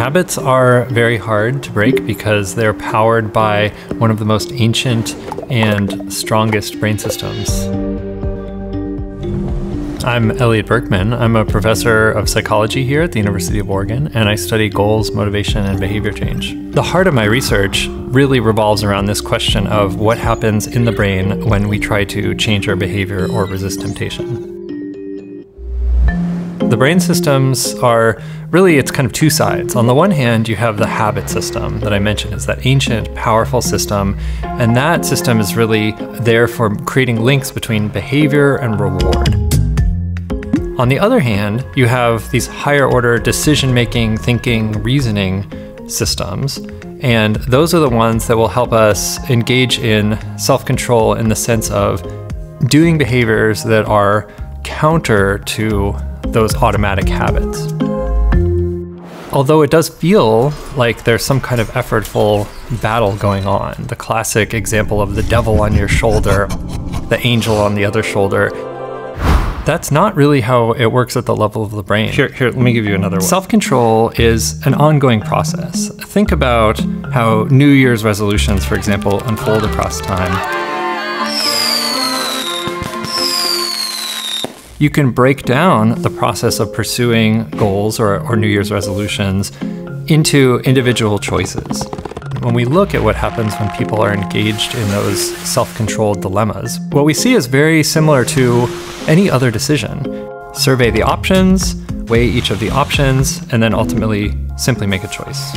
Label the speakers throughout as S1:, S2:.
S1: Habits are very hard to break because they're powered by one of the most ancient and strongest brain systems. I'm Elliot Berkman. I'm a professor of psychology here at the University of Oregon, and I study goals, motivation, and behavior change. The heart of my research really revolves around this question of what happens in the brain when we try to change our behavior or resist temptation. The brain systems are really, it's kind of two sides. On the one hand, you have the habit system that I mentioned. It's that ancient, powerful system. And that system is really there for creating links between behavior and reward. On the other hand, you have these higher order decision making, thinking, reasoning systems. And those are the ones that will help us engage in self control in the sense of doing behaviors that are counter to those automatic habits. Although it does feel like there's some kind of effortful battle going on, the classic example of the devil on your shoulder, the angel on the other shoulder. That's not really how it works at the level of the brain. Here, here, let me give you another one. Self control is an ongoing process. Think about how New Year's resolutions, for example, unfold across time. You can break down the process of pursuing goals or, or New Year's resolutions into individual choices. When we look at what happens when people are engaged in those self controlled dilemmas, what we see is very similar to any other decision. Survey the options, weigh each of the options, and then ultimately simply make a choice.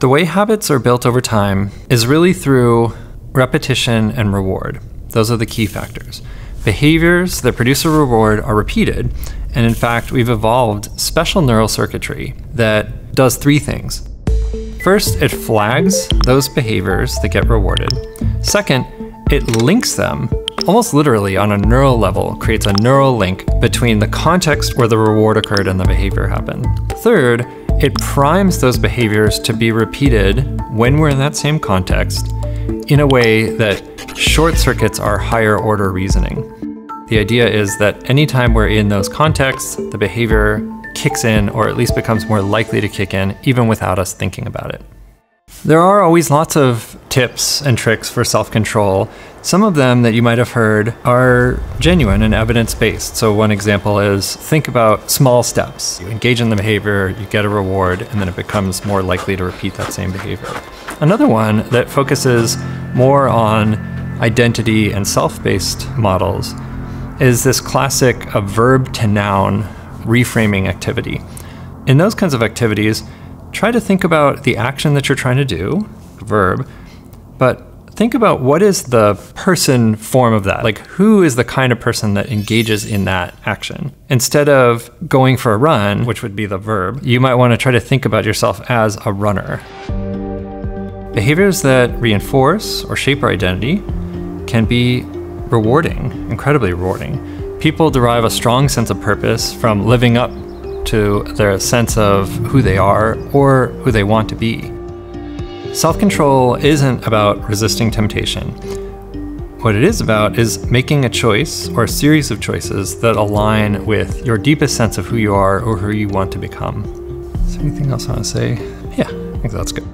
S1: The way habits are built over time is really through repetition and reward. Those are the key factors. Behaviors that produce a reward are repeated, and in fact, we've evolved special neural circuitry that does three things. First, it flags those behaviors that get rewarded. Second, it links them almost literally on a neural level, creates a neural link between the context where the reward occurred and the behavior happened. Third, it primes those behaviors to be repeated when we're in that same context in a way that short circuits our higher order reasoning. The idea is that anytime we're in those contexts, the behavior kicks in or at least becomes more likely to kick in even without us thinking about it. There are always lots of tips and tricks for self control. Some of them that you might have heard are genuine and evidence based. So, one example is think about small steps. You engage in the behavior, you get a reward, and then it becomes more likely to repeat that same behavior. Another one that focuses more on identity and self based models is this classic of verb to noun reframing activity. In those kinds of activities, try to think about the action that you're trying to do, verb, but think about what is the person form of that? Like, who is the kind of person that engages in that action? Instead of going for a run, which would be the verb, you might want to try to think about yourself as a runner. Behaviors that reinforce or shape our identity can be rewarding, incredibly rewarding. People derive a strong sense of purpose from living up to their sense of who they are or who they want to be. Self control isn't about resisting temptation. What it is about is making a choice or a series of choices that align with your deepest sense of who you are or who you want to become. Is there anything else I want to say? Yeah, I think that's good.